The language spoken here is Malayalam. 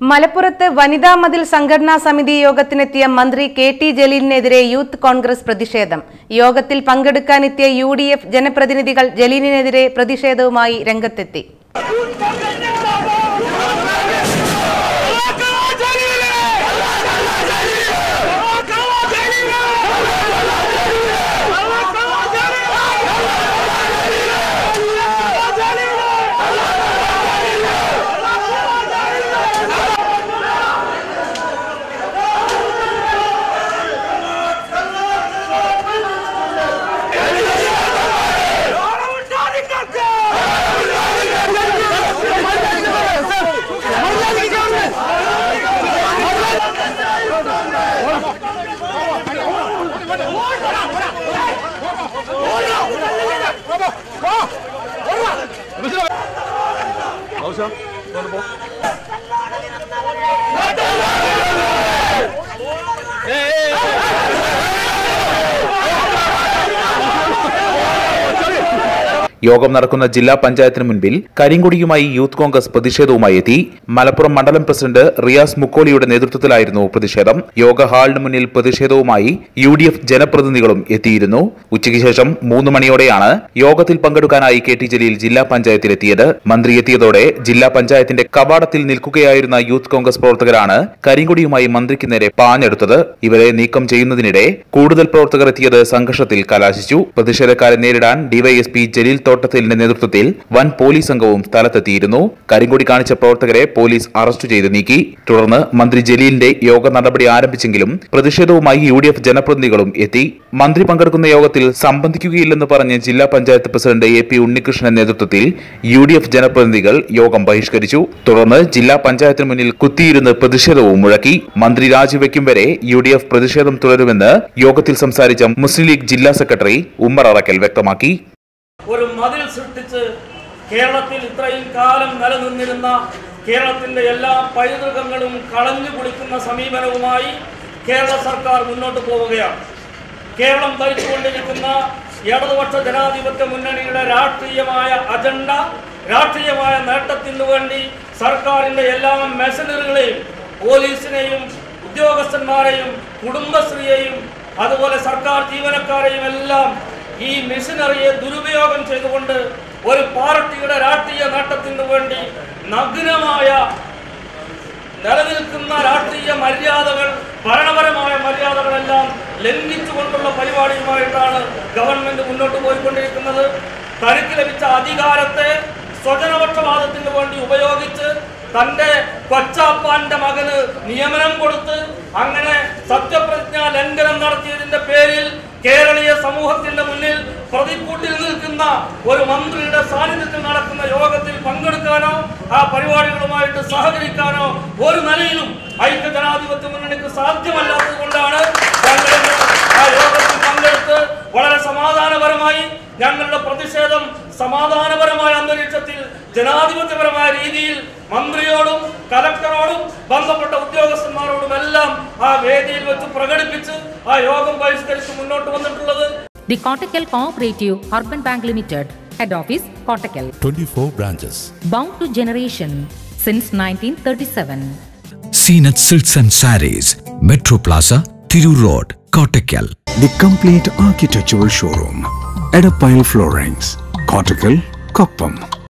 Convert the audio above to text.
മലപ്പുറത്ത് വനിതാ മതിൽ സംഘടനാ സമിതി യോഗത്തിനെത്തിയ മന്ത്രി കെ ടി ജലീലിനെതിരെ യൂത്ത് കോൺഗ്രസ് പ്രതിഷേധം. യോഗത്തിൽ പങ്കെടുക്കാനെത്തിയ യു ഡി എഫ് ജനപ്രതിനിധികൾ ജലീലിനെതിരെ പ്രതിഷേധവുമായി രംഗത്തെത്തി. 나오세요. 너는 뭐? 예, 예, 예. യോഗം നടക്കുന്ന ജില്ലാ പഞ്ചായത്തിന് മുൻപിൽ കരിങ്കൊടിയുമായി യൂത്ത് കോൺഗ്രസ് പ്രതിഷേധവുമായി എത്തി. മലപ്പുറം മണ്ഡലം പ്രസിഡന്റ് റിയാസ് മുക്കോളിയുടെ നേതൃത്വത്തിലായിരുന്നു പ്രതിഷേധം. യോഗ ഹാളിന് മുന്നിൽ പ്രതിഷേധവുമായി യു ഡി എഫ് ജനപ്രതിനിധികളും എത്തിയിരുന്നു. ഉച്ചയ്ക്ക് ശേഷം മൂന്ന് മണിയോടെയാണ് യോഗത്തിൽ പങ്കെടുക്കാനായി കെ ടി ജലീൽ ജില്ലാ പഞ്ചായത്തിലെത്തിയത്. മന്ത്രി എത്തിയതോടെ ജില്ലാ പഞ്ചായത്തിന്റെ കവാടത്തിൽ നിൽക്കുകയായിരുന്ന യൂത്ത് കോൺഗ്രസ് പ്രവർത്തകരാണ് കരിങ്കൊടിയുമായി മന്ത്രിക്ക് നേരെ പാഞ്ഞെടുത്തത്. ഇവരെ നീക്കം ചെയ്യുന്നതിനിടെ കൂടുതൽ പ്രവർത്തകർ എത്തിയത് സംഘർഷത്തിൽ കലാശിച്ചു. പ്രതിഷേധക്കാരെ നേരിടാൻ ഡിവൈഎസ്പി ജലീൽ തോട്ടത്തിലിന്റെ നേതൃത്വത്തിൽ വൻ പോലീസ് സംഘവും സ്ഥലത്തെത്തിയിരുന്നു. കരിങ്കൊടി കാണിച്ച പ്രവർത്തകരെ പോലീസ് അറസ്റ്റ് ചെയ്ത് നീക്കി. തുടർന്ന് മന്ത്രി ജലീലിന്റെ യോഗ നടപടി ആരംഭിച്ചെങ്കിലും പ്രതിഷേധവുമായി യു ജനപ്രതിനിധികളും എത്തി. മന്ത്രി പങ്കെടുക്കുന്ന യോഗത്തിൽ സംബന്ധിക്കുകയില്ലെന്ന് പറഞ്ഞ് ജില്ലാ പഞ്ചായത്ത് പ്രസിഡന്റ് എ പി ഉണ്ണികൃഷ്ണൻ നേതൃത്വത്തിൽ യു ജനപ്രതിനിധികൾ യോഗം ബഹിഷ്കരിച്ചു. തുടർന്ന് ജില്ലാ പഞ്ചായത്തിന് മുന്നിൽ കുത്തിയിരുന്ന് പ്രതിഷേധവും മുഴക്കി. മന്ത്രി രാജിവെക്കും വരെ യു ഡി എഫ് പ്രതിഷേധം തുടരുമെന്ന് യോഗത്തിൽ സംസാരിച്ച മുസ്ലിം ലീഗ് ജില്ലാ സെക്രട്ടറി ഉമ്മർ അറക്കൽ വ്യക്തമാക്കി. മതിൽ സൃഷ്ടിച്ച് കേരളത്തിൽ ഇത്രയും കാലം നിലനിന്നിരുന്ന കേരളത്തിന്റെ എല്ലാ പൈതൃകങ്ങളും കളഞ്ഞു കുളിക്കുന്ന സമീപനവുമായി കേരള സർക്കാർ മുന്നോട്ട് പോവുകയാണ്. കേരളം ഭരിച്ചുകൊണ്ടിരിക്കുന്ന ഇടതുപക്ഷ ജനാധിപത്യ മുന്നണിയുടെ രാഷ്ട്രീയമായ അജണ്ട രാഷ്ട്രീയമായ നേട്ടത്തിനു വേണ്ടി സർക്കാരിന്റെ എല്ലാ മെഷനറികളെയും പോലീസിനെയും ഉദ്യോഗസ്ഥന്മാരെയും കുടുംബശ്രീയെയും അതുപോലെ സർക്കാർ ജീവനക്കാരെയും എല്ലാം ഈ മിഷനറിയെ ദുരുപയോഗം ചെയ്തുകൊണ്ട് ഒരു പാർട്ടിയുടെ രാഷ്ട്രീയ നേട്ടത്തിനു വേണ്ടി നഗ്നമായ നിലനിൽക്കുന്ന രാഷ്ട്രീയ മര്യാദകൾ ഭരണപരമായ മര്യാദകളെല്ലാം ലംഘിച്ചുകൊണ്ടുള്ള പരിപാടിയുമായിട്ടാണ് ഗവൺമെന്റ് മുന്നോട്ട് പോയിക്കൊണ്ടിരിക്കുന്നത്. തനിക്ക് ലഭിച്ച അധികാരത്തെ സ്വജനപക്ഷപാതത്തിന് വേണ്ടി ഉപയോഗിച്ച് തന്റെ കൊച്ചാപ്പാന്റെ മകന് നിയമനം കൊടുത്ത് അങ്ങനെ സത്യപ്രതിജ്ഞാ ലംഘനം നടത്തിയതിന്റെ പേരിൽ കേരളീയ സമൂഹത്തിന്റെ മുന്നിൽ പ്രതിക്കൂട്ടിൽ നിൽക്കുന്ന ഒരു മന്ത്രിയുടെ സാന്നിധ്യത്തിൽ നടക്കുന്ന യോഗത്തിൽ പങ്കെടുക്കാനോ ആ പരിപാടികളുമായിട്ട് സഹകരിക്കാനോ ഒരു നിലയിലും ഐക്യ ജനാധിപത്യ മുന്നണിക്ക് സാധ്യമല്ലാത്തത് കൊണ്ടാണ് ആ യോഗത്തിൽ പങ്കെടുത്ത് വളരെ സമാധാനപരമായി ഞങ്ങളുടെ പ്രതിഷേധം സമാധാനപരമായ അന്തരീക്ഷത്തിൽ ജനാധിപത്യപരമായ രീതിയിൽ മന്ത്രിയോടും കലക്ടറോടും ബന്ധപ്പെട്ട ഉദ്യോഗസ്ഥന്മാരോടും എല്ലാം ആ വേദിയിൽ വെച്ച് പ്രകടിപ്പിച്ച് ആ യോഗം ബഹിഷ്കരിച്ച് മുന്നോട്ട് വന്നിട്ടുള്ളത് The Kottakkal Cooperative Urban Bank Limited, Head Office, Kottakkal. 24 branches. Bound to generation since 1937. Seenat Silks and Saris, Metro Plaza, Thiru Road, Kottakkal. The complete architectural showroom. Edapile Floorings. Cortical, Koppam.